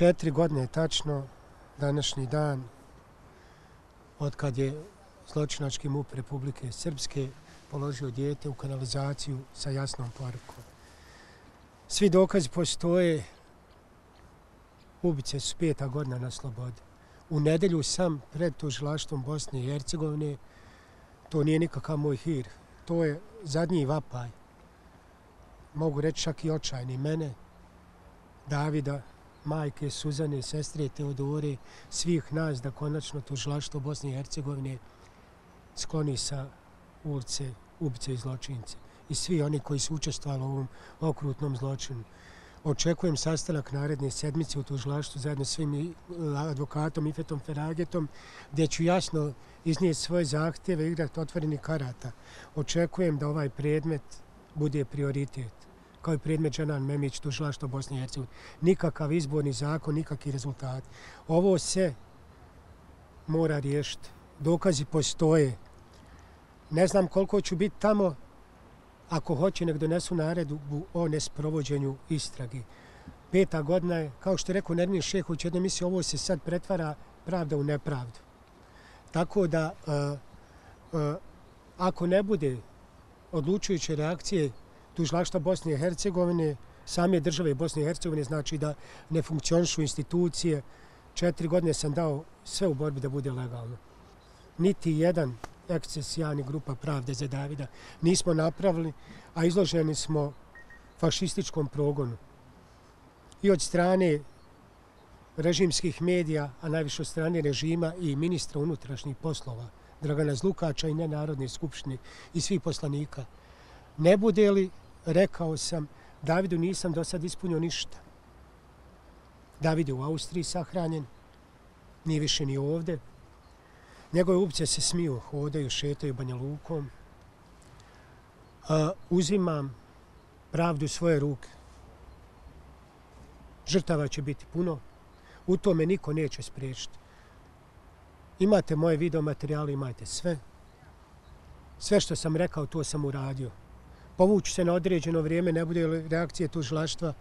četiri godine tačno današnji dan od kad je zločinački MUP Republike Srpske položio dijete u kanalizaciju sa jasnom porukom. Svi dokazi postoje, ubice su peta godina na slobodi. U nedelju sam pred tužilaštvom Bosne i Hercegovine, to nije nikakav moj hir, to je zadnji vapaj, mogu reći čak i očajni mene, Davida, majke, Suzane, sestre, Teodore, svih nas da konačno tužilaštvo Bosne i Hercegovine skloni sa ulice ubice i zločince i svi oni koji su učestvali u ovom okrutnom zločinu. Očekujem sastanak naredne sedmice u tužilaštvu zajedno s svim e, advokatom Ifetom Feragetom, gdje ću jasno iznijeti svoje zahtjeve i igrati otvoreni karata. Očekujem da ovaj predmet bude prioritet kao i predmet Džanan Memić, tužilaštvo Bosne i Hercegovine. Nikakav izborni zakon, nikakvi rezultat. Ovo se mora riješiti. Dokazi postoje. Ne znam koliko ću biti tamo, ako hoće, nek donesu naredbu o nesprovođenju istrage. Peta godina je, kao što je rekao Nermin Šehović, jedna misli, ovo se sad pretvara pravda u nepravdu. Tako da, uh, uh, ako ne bude odlučujuće reakcije tužilaštva Bosne i Hercegovine, same države Bosne i Hercegovine, znači da ne funkcionišu institucije. Četiri godine sam dao sve u borbi da bude legalno. Niti jedan eksces Jani grupa Pravde za Davida nismo napravili, a izloženi smo fašističkom progonu. I od strane režimskih medija, a najviše od strane režima i ministra unutrašnjih poslova, Dragana Zlukača i nenarodne skupštine i svih poslanika. Ne bude li, rekao sam, Davidu nisam do sad ispunio ništa. David je u Austriji sahranjen, nije više ni ovde, Njegove upce se smiju, hodaju, šetaju Banja Lukom. A, uzimam pravdu u svoje ruke. Žrtava će biti puno. U tome niko neće spriječiti. Imate moje video materijale, imate sve. Sve što sam rekao, to sam uradio povući se na određeno vrijeme, ne bude li reakcije tužilaštva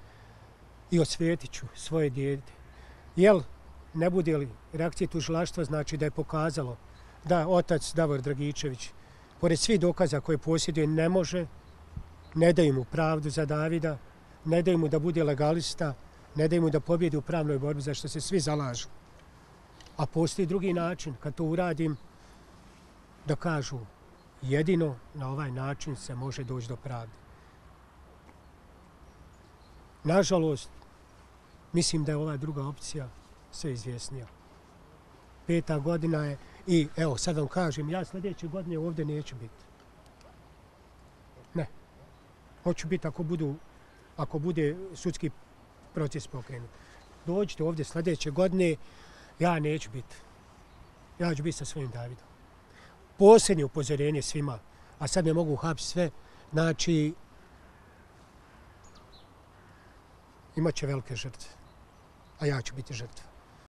i osvijetit ću svoje djede. Jel, ne bude li reakcije tužilaštva, znači da je pokazalo da otac Davor Dragičević, pored svih dokaza koje posjeduje, ne može, ne daju mu pravdu za Davida, ne daju mu da bude legalista, ne daju mu da pobjedi u pravnoj borbi za što se svi zalažu. A postoji drugi način, kad to uradim, da kažu jedino na ovaj način se može doći do pravde. Nažalost, mislim da je ova druga opcija sve izvjesnija. Peta godina je i evo sad vam kažem, ja sljedeće godine ovdje neću biti. Ne. Hoću biti ako, budu, ako bude sudski proces pokrenut. Dođite ovdje sljedeće godine, ja neću biti. Ja ću biti sa svojim Davidom. Posljednje upozorenje svima, a sad ne mogu hapsiti sve, znači imat će velike žrtve, a ja ću biti žrtva.